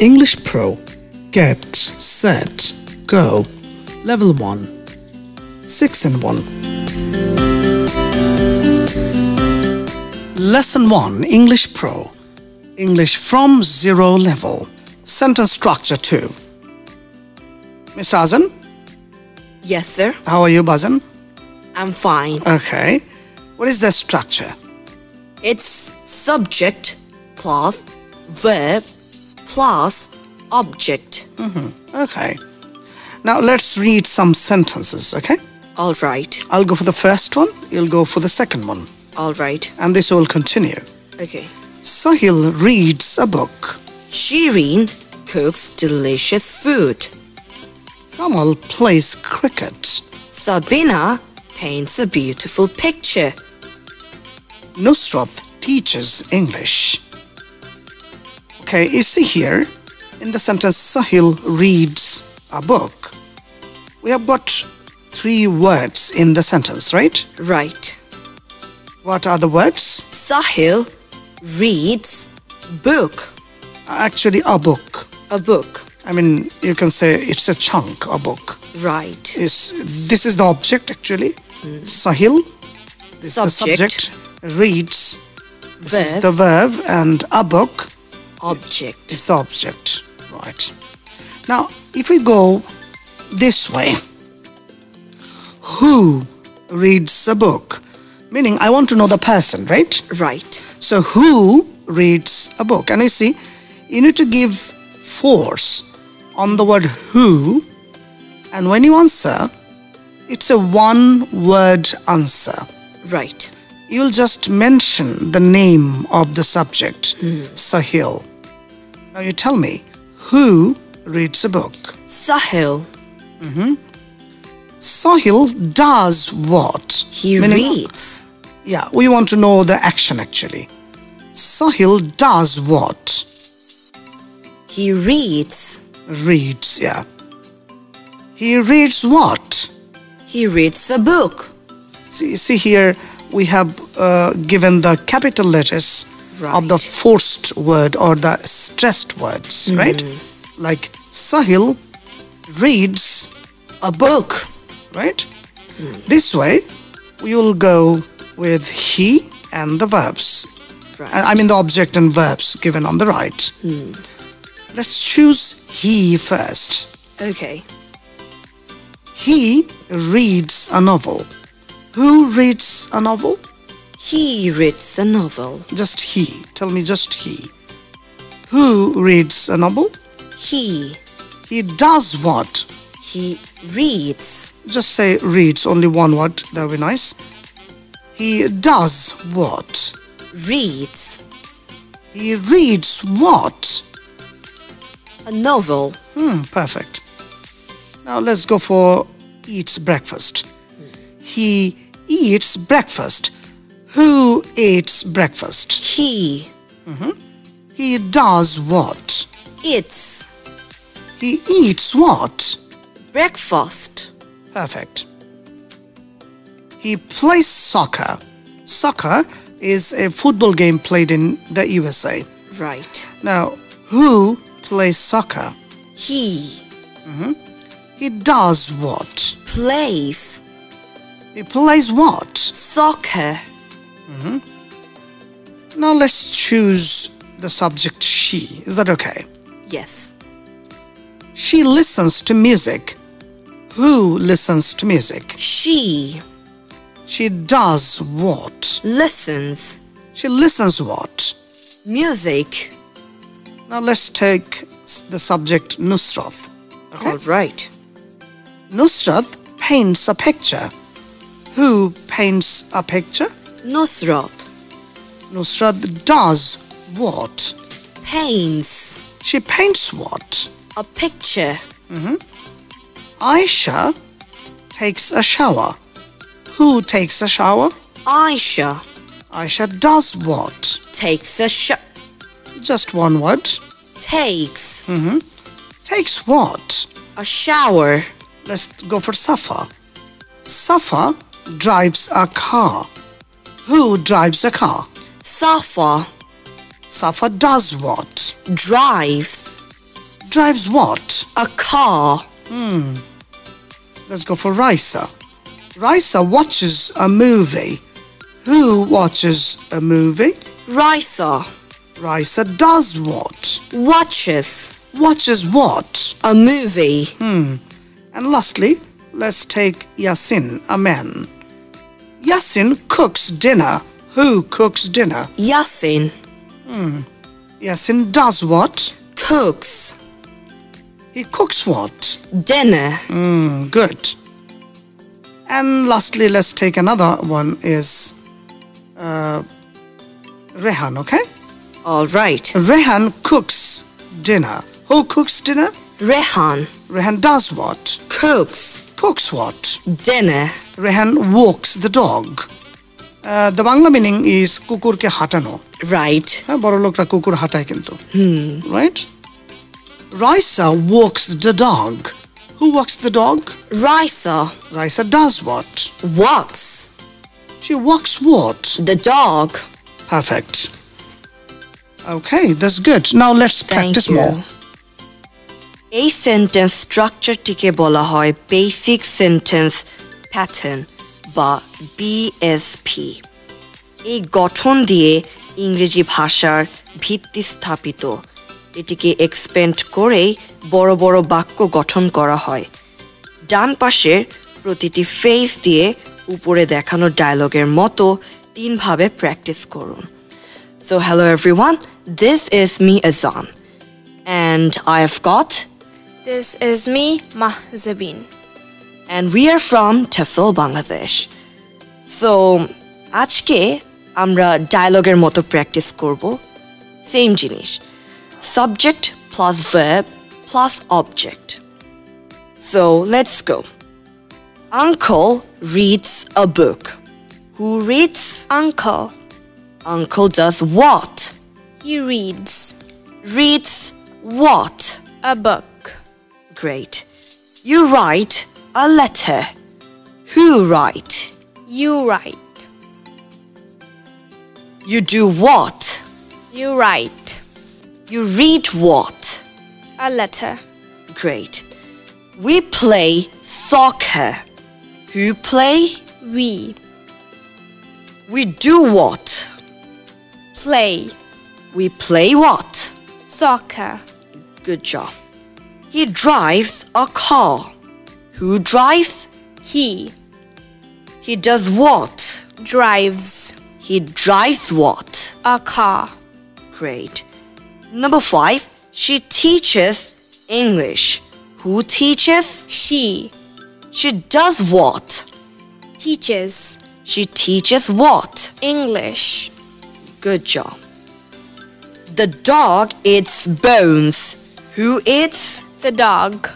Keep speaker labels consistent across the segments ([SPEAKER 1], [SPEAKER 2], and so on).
[SPEAKER 1] English Pro. Get, set, go. Level 1. 6 in 1. Lesson 1 English Pro. English from zero level. Sentence structure 2. Mr. Azan,
[SPEAKER 2] Yes, sir.
[SPEAKER 1] how are you, Bazan?
[SPEAKER 2] I'm fine.
[SPEAKER 1] Okay. What is the structure?
[SPEAKER 2] It's subject plus verb plus object. Mm-hmm.
[SPEAKER 1] Okay. Now let's read some sentences, okay?
[SPEAKER 2] All right.
[SPEAKER 1] I'll go for the first one, you'll go for the second one,
[SPEAKER 2] All right.
[SPEAKER 1] and this will continue.
[SPEAKER 2] Okay.
[SPEAKER 1] Sahil reads a book.
[SPEAKER 2] Shireen cooks delicious food.
[SPEAKER 1] Kamal plays cricket.
[SPEAKER 2] Sabina paints a beautiful picture.
[SPEAKER 1] Nusrat teaches English. Okay, you see here in the sentence Sahil reads a book. We have got three words in the sentence, right?
[SPEAKER 2] Right.
[SPEAKER 1] What are the words?
[SPEAKER 2] Sahil reads book.
[SPEAKER 1] Actually, a book.
[SPEAKER 2] A book.
[SPEAKER 1] I mean, you can say it's a chunk, a book.
[SPEAKER 2] Right.
[SPEAKER 1] Is this is the object actually? Hmm. Sahil, this is the
[SPEAKER 2] Subject.
[SPEAKER 1] subject, reads. This is the verb, and a book
[SPEAKER 2] Object.
[SPEAKER 1] is the object. Right. Now, if we go this way, who reads a book? Meaning, I want to know the person, right?
[SPEAKER 2] Right.
[SPEAKER 1] So, who reads a book? And you see, you need to give force on the word who, and when you answer, it's a one word answer.
[SPEAKER 2] Right.
[SPEAKER 1] You'll just mention the name of the subject, Sahil. Now, you tell me, who reads a book?
[SPEAKER 2] Sahil. Mm-hmm.
[SPEAKER 1] Sahil does what?
[SPEAKER 2] He
[SPEAKER 1] Meaning-
[SPEAKER 2] reads.
[SPEAKER 1] Yeah, we want to know the action actually. Sahil does what?
[SPEAKER 2] He reads.
[SPEAKER 1] reads, yeah. He reads what?
[SPEAKER 2] He reads a book.
[SPEAKER 1] See, see here, we have uh, given the capital letters of the forced word or the stressed words, mm. right? Like Sahil reads
[SPEAKER 2] A book.
[SPEAKER 1] right? Mm. This way, we will go with he and the verbs.
[SPEAKER 2] Right.
[SPEAKER 1] I I mean the object and verbs given on the right. Mm. Let's choose he first.
[SPEAKER 2] Okay.
[SPEAKER 1] He reads a novel. Who reads a novel?
[SPEAKER 2] He reads a novel.
[SPEAKER 1] Just he. Tell me just he. Who reads a novel?
[SPEAKER 2] He.
[SPEAKER 1] He does what?
[SPEAKER 2] He reads.
[SPEAKER 1] Just say reads, only one word. That would be nice. He does what?
[SPEAKER 2] Reads.
[SPEAKER 1] He reads what?
[SPEAKER 2] A novel.
[SPEAKER 1] Hmm, perfect. Now let's go for eats breakfast. He eats breakfast. Who eats breakfast?
[SPEAKER 2] He. Mm-hmm.
[SPEAKER 1] He does what?
[SPEAKER 2] It's.
[SPEAKER 1] He eats what?
[SPEAKER 2] Breakfast.
[SPEAKER 1] Perfect. He plays soccer. Soccer is a football game played in the USA.
[SPEAKER 2] Right.
[SPEAKER 1] Now, who plays soccer?
[SPEAKER 2] He. Mm-hmm.
[SPEAKER 1] He does what?
[SPEAKER 2] Plays.
[SPEAKER 1] He plays what?
[SPEAKER 2] Soccer. Mm-hmm.
[SPEAKER 1] Now let's choose the subject she. Is that okay?
[SPEAKER 2] Yes.
[SPEAKER 1] She listens to music. Who listens to music?
[SPEAKER 2] She.
[SPEAKER 1] She does what?
[SPEAKER 2] Listens.
[SPEAKER 1] She listens what?
[SPEAKER 2] Music.
[SPEAKER 1] Now let's take the subject Nusrat. Okay?
[SPEAKER 2] All right.
[SPEAKER 1] Nusrat paints a picture. Who paints a picture?
[SPEAKER 2] Nusrat.
[SPEAKER 1] Nusrat does what?
[SPEAKER 2] Paints.
[SPEAKER 1] She paints what?
[SPEAKER 2] A picture. Mm-hmm.
[SPEAKER 1] Aisha takes a shower. Who takes a shower?
[SPEAKER 2] Aisha
[SPEAKER 1] Aisha does what?
[SPEAKER 2] takes a shower.
[SPEAKER 1] Just one word.
[SPEAKER 2] takes mm-hmm.
[SPEAKER 1] Takes what?
[SPEAKER 2] a shower.
[SPEAKER 1] Let's go for Safa. Safa drives a car. Who drives a car?
[SPEAKER 2] Safa
[SPEAKER 1] Safa does what?
[SPEAKER 2] drives.
[SPEAKER 1] drives what?
[SPEAKER 2] A car. Hmm.
[SPEAKER 1] Let's go for Raisa. Raisa watches a movie. Who watches a movie?
[SPEAKER 2] Raisa
[SPEAKER 1] Raisa does what?
[SPEAKER 2] watches
[SPEAKER 1] Watches what?
[SPEAKER 2] a movie. Hmm.
[SPEAKER 1] And lastly, let's take Yasin, a man. Yasin cooks dinner. Who cooks dinner?
[SPEAKER 2] Yasin
[SPEAKER 1] Yasin does what?
[SPEAKER 2] cooks
[SPEAKER 1] He cooks what?
[SPEAKER 2] dinner.
[SPEAKER 1] Hmm, good. And lastly, let's take another one is uh, Rehan, okay?
[SPEAKER 2] All right.
[SPEAKER 1] Rehan cooks dinner. Who cooks dinner?
[SPEAKER 2] Rehan
[SPEAKER 1] Rehan does what?
[SPEAKER 2] cooks
[SPEAKER 1] Cooks what?
[SPEAKER 2] dinner.
[SPEAKER 1] Rehan walks the dog. Uh, the Bangla meaning is কুকুরকে হাঁটানো
[SPEAKER 2] Right.
[SPEAKER 1] হ্যাঁ বড় লোকরা কুকুর হাঁটায় কিন্তু right Raisa walks the dog who walks the dog
[SPEAKER 2] Raisa
[SPEAKER 1] Raisa does what
[SPEAKER 2] walks
[SPEAKER 1] she walks what
[SPEAKER 2] the dog.
[SPEAKER 1] perfect okay that's good now let's
[SPEAKER 2] Thank
[SPEAKER 1] practice
[SPEAKER 2] you.
[SPEAKER 1] more
[SPEAKER 2] এই sentence স্ট্রাকচারটিকে বলা হয় basic sentence pattern বা BSP এই গঠন দিয়ে ইংরেজি ভাষার ভিত্তি স্থাপিত এটিকে এক্সপেন্ড করেই বড় বড় বাক্য গঠন করা হয়। ডান পাশের প্রতিটি ফেস দিয়ে উপরে দেখানো ডায়লগের মতো তিনভাবে প্র্যাকটিস করুন। So hello everyone, this is me Azan and I have got
[SPEAKER 3] This is me, Mahzabin.
[SPEAKER 2] and we are from TESOL, Bangladesh. So, আজকে আমরা ডায়ালগের মতো প্র্যাকটিস করব সেম জিনিস subject plus verb plus object so let's go uncle reads a book who reads
[SPEAKER 3] uncle
[SPEAKER 2] uncle does what
[SPEAKER 3] he reads
[SPEAKER 2] reads what
[SPEAKER 3] a book
[SPEAKER 2] great You write a letter. Who write?
[SPEAKER 3] You write.
[SPEAKER 2] You do what?
[SPEAKER 3] You write
[SPEAKER 2] You read what?
[SPEAKER 3] a letter.
[SPEAKER 2] Great. We play soccer. Who play?
[SPEAKER 3] We
[SPEAKER 2] We do what?
[SPEAKER 3] play
[SPEAKER 2] We play what?
[SPEAKER 3] soccer.
[SPEAKER 2] Good job. He drives a car. Who drives?
[SPEAKER 3] He
[SPEAKER 2] He does what?
[SPEAKER 3] drives
[SPEAKER 2] He drives what?
[SPEAKER 3] a car.
[SPEAKER 2] Great. Number five, she teaches English. Who teaches?
[SPEAKER 3] She
[SPEAKER 2] She does what?
[SPEAKER 3] teaches
[SPEAKER 2] She teaches what?
[SPEAKER 3] English.
[SPEAKER 2] Good job. The dog eats bones. Who eats?
[SPEAKER 3] The dog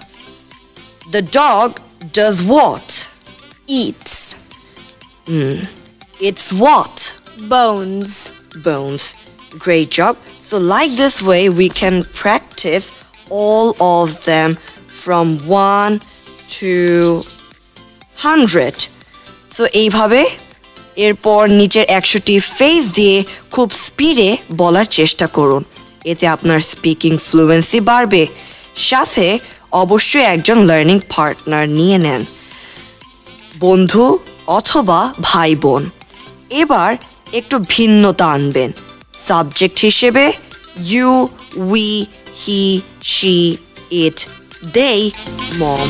[SPEAKER 2] The dog does what?
[SPEAKER 3] eats
[SPEAKER 2] It's what?
[SPEAKER 3] bones.
[SPEAKER 2] Bones. Great job. So, like this way, we can practice all of them from 1 to 100. So, এইভাবে এরপর নিচের একশোটি face দিয়ে খুব স্পিডে বলার চেষ্টা করুন এতে আপনার স্পিকিং ফ্লুয়েন্সি বাড়বে সাথে অবশ্যই একজন লার্নিং পার্টনার নিয়ে নেন। বন্ধু অথবা ভাই বোন এবার একটু ভিন্নতা আনবেন। সাবজেক্ট হিসেবে you we he she it they mom